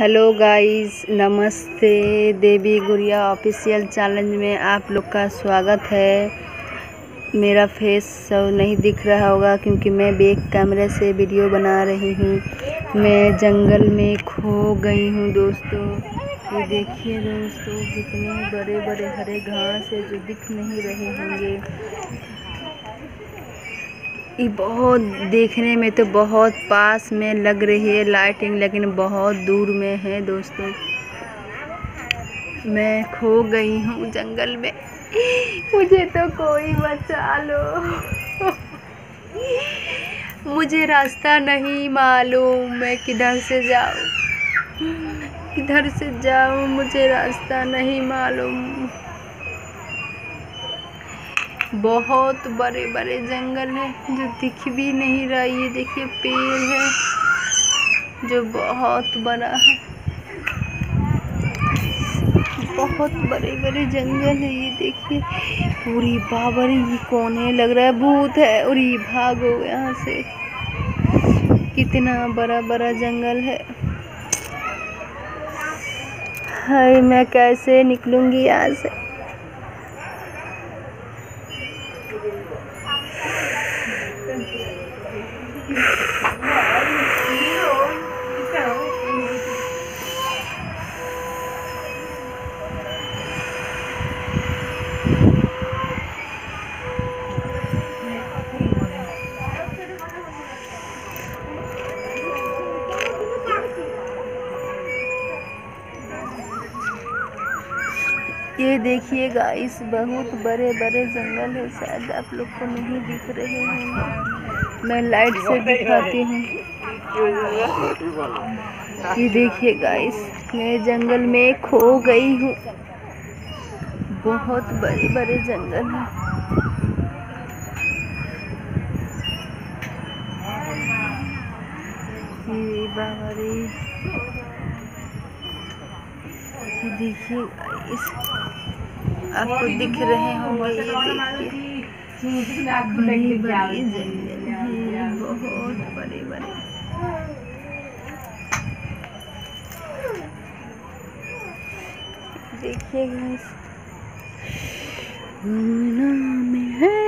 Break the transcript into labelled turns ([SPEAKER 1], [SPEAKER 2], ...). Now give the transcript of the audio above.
[SPEAKER 1] Hello guys, नमस्ते। देवी गुड़िया official challenge में आप लोग का स्वागत है। मेरा फेस सब नहीं दिख रहा होगा क्योंकि मैं बैक कैमरे से वीडियो बना रही हूँ। मैं जंगल में खो गई हूँ दोस्तों। ये देखिए दोस्तों, कितने बड़े बड़े हरे घास है जो दिख नहीं रहे होंगे। ये बहुत देखने में तो बहुत पास में लग रही है लाइटिंग लेकिन बहुत दूर में है दोस्तों। मैं खो गई हूँ जंगल में। मुझे तो कोई बचा लो। मुझे रास्ता नहीं मालूम मैं किधर से जाऊँ। किधर से जाऊँ मुझे रास्ता नहीं मालूम। बहुत बड़े बड़े जंगल है, जो दिख भी नहीं रहा। ये देखिए, पेड़ है, जो बहुत बड़ा है। बहुत बड़े बड़े जंगल है, ये देखिए। पूरी बाबर ये कौन है, लग रहा है भूत है, और ये भागो यहाँ से। कितना बड़ा बड़ा जंगल है। हाय, मैं कैसे निकलूँगी यहाँ से? Thank you. ये देखिए गाइस बहुत बड़े बड़े जंगल है, शायद आप लोग को नहीं दिख रहे हैं मैं लाइट से दिखाती हूँ। ये देखिए गाइस मैं जंगल में खो गई हूँ। बहुत बड़े बड़े जंगल हैं। बाबा रे। देखिए गाइस आपको दिख रहे होंगे ये देखिए। बड़ी बड़ी जंगल है बहुत बड़े बड़े देखिए में है।